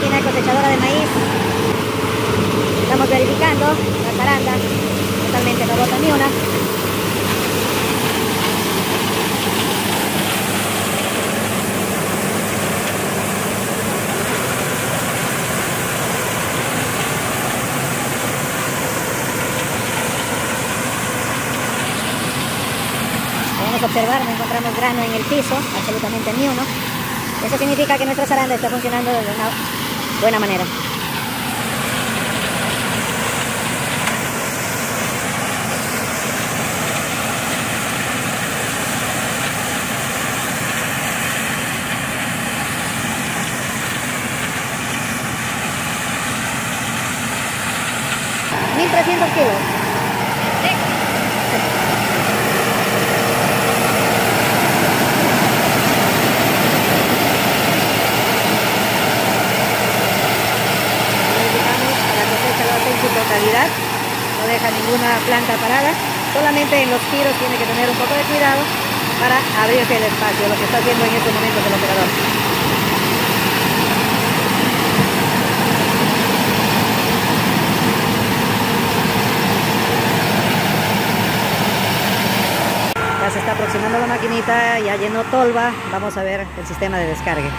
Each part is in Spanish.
siembra de maíz. Estamos verificando la zaranda. Totalmente no bota ni una. Observar, no encontramos grano en el piso, absolutamente ni uno. Eso significa que nuestra zaranda está funcionando de una buena manera. ¿1300 kilos? Verificamos la cosecha lo hace en su totalidad, no deja ninguna planta parada, solamente en los tiros tiene que tener un poco de cuidado para abrirse el espacio, lo que está haciendo en estos momentos el operador. Ya se está aproximando la maquinita, ya llenó tolva, vamos a ver el sistema de descargue.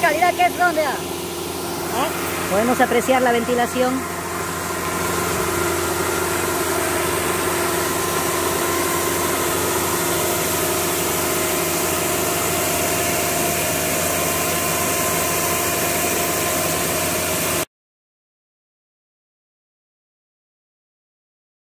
Calidad que es donde Podemos apreciar la ventilación